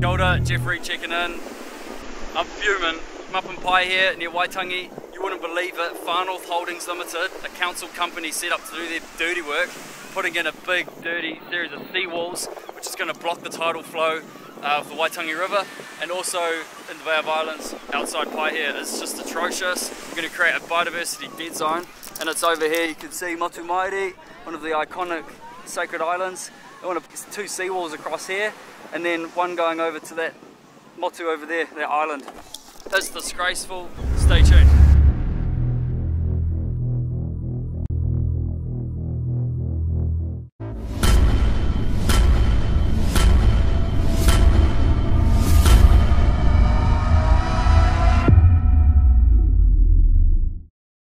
Kia Geoff Reid checking in. I'm fuming. I'm up in Paihia near Waitangi. You wouldn't believe it. Far North Holdings Limited, a council company set up to do their dirty work, putting in a big dirty series of seawalls, which is going to block the tidal flow uh, of the Waitangi River and also in the Bay of Islands outside Paihia. It's just atrocious. We're going to create a biodiversity dead zone and it's over here. You can see Motu Maire, one of the iconic sacred islands. To put two seawalls across here and then one going over to that Motu over there, that island. That's disgraceful. Stay tuned.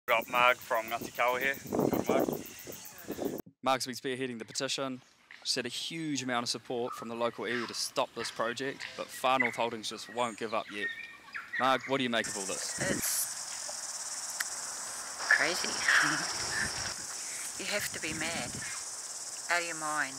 Got Marg from Ngati Kawa here. Marg. Marg's been spearheading the petition. She's had a huge amount of support from the local area to stop this project, but Far North Holdings just won't give up yet. Marg, what do you make of all this? It's crazy. you have to be mad. Out of your mind.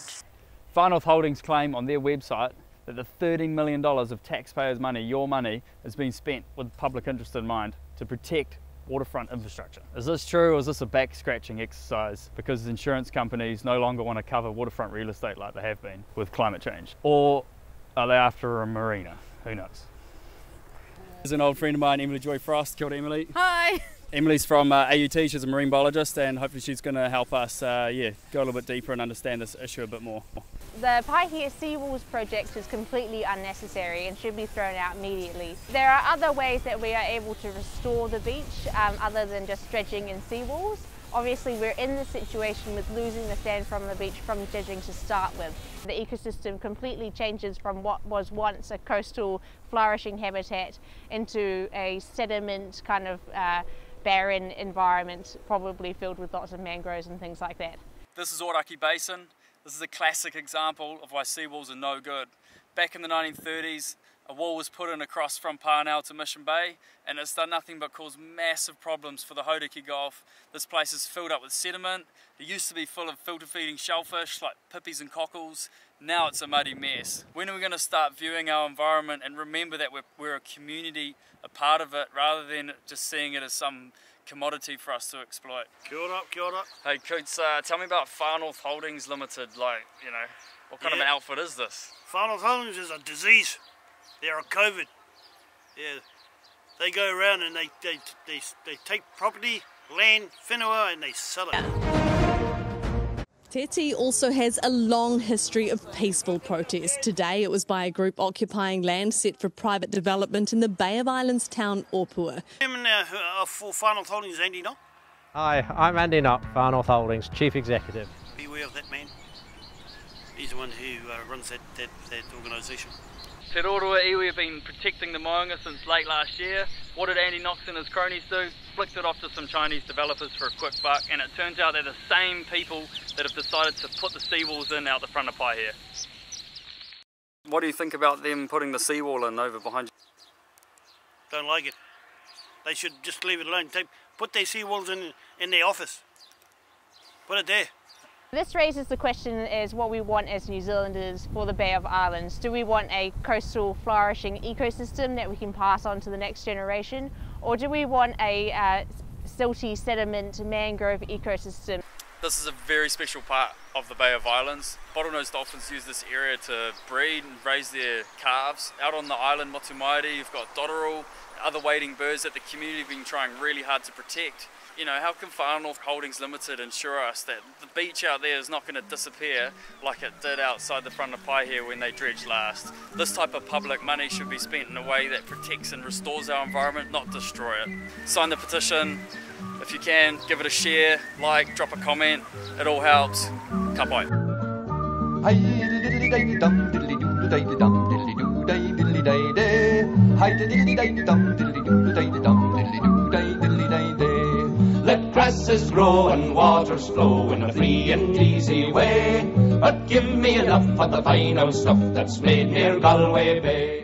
Far North Holdings claim on their website that the $13 million of taxpayers' money, your money, has been spent with public interest in mind to protect waterfront infrastructure. Is this true or is this a back scratching exercise because insurance companies no longer want to cover waterfront real estate like they have been with climate change? Or are they after a marina? Who knows? There's an old friend of mine, Emily Joy Frost. Kia ora, Emily. Hi. Emily's from uh, AUT, she's a marine biologist, and hopefully she's going to help us uh, yeah, go a little bit deeper and understand this issue a bit more. The Paihia Seawalls project is completely unnecessary and should be thrown out immediately. There are other ways that we are able to restore the beach um, other than just dredging and seawalls. Obviously we're in the situation with losing the sand from the beach from dredging to start with. The ecosystem completely changes from what was once a coastal flourishing habitat into a sediment kind of uh, barren environment, probably filled with lots of mangroves and things like that. This is Orakei Basin. This is a classic example of why seawalls are no good. Back in the 1930s, a wall was put in across from Parnell to Mission Bay and it's done nothing but cause massive problems for the Hauraki Gulf. This place is filled up with sediment. It used to be full of filter feeding shellfish like pipis and cockles. Now it's a muddy mess. When are we going to start viewing our environment and remember that we're, we're a community, a part of it, rather than just seeing it as some commodity for us to exploit. Kia ora, kia ora. Hey Coots, uh, tell me about Far North Holdings Limited, like, you know, what kind of an outfit is this? Far North Holdings is a disease. They're a COVID. Yeah. They go around and they, they, they, they take property, land, whenua, and they sell it. Teti also has a long history of peaceful protest. Today it was by a group occupying land set for private development in the Bay of Islands town Opua. Chairman for Far North Holdings, Andy Nock. Hi, I'm Andy Nock, Far North Holdings, Chief Executive. Beware of that man. He's the one who uh, runs that, that, that organisation. Te Roroa iwi have been protecting the moanga since late last year. What did Andy Knox and his cronies do? Flicked it off to some Chinese developers for a quick buck, and it turns out they're the same people that have decided to put the seawalls in out the front of Paihia. What do you think about them putting the seawall in over behind you? Don't like it. They should just leave it alone. They put their seawalls in, in their office. Put it there. This raises the question is what we want as New Zealanders for the Bay of Islands. Do we want a coastal flourishing ecosystem that we can pass on to the next generation? Or do we want a uh, silty sediment mangrove ecosystem? This is a very special part of the Bay of Islands. Bottlenose dolphins use this area to breed and raise their calves. Out on the island Motumaire, you've got dotterel, other wading birds that the community have been trying really hard to protect. You know, how can Far North Holdings Limited ensure us that the beach out there is not going to disappear like it did outside the front of Paihia when they dredged last? This type of public money should be spent in a way that protects and restores our environment, not destroy it. Sign the petition. If you can, give it a share, like, drop a comment. It all helps. Ka. Let grasses grow and waters flow in a free and easy way. But give me enough of the fine old stuff that's made near Galway Bay.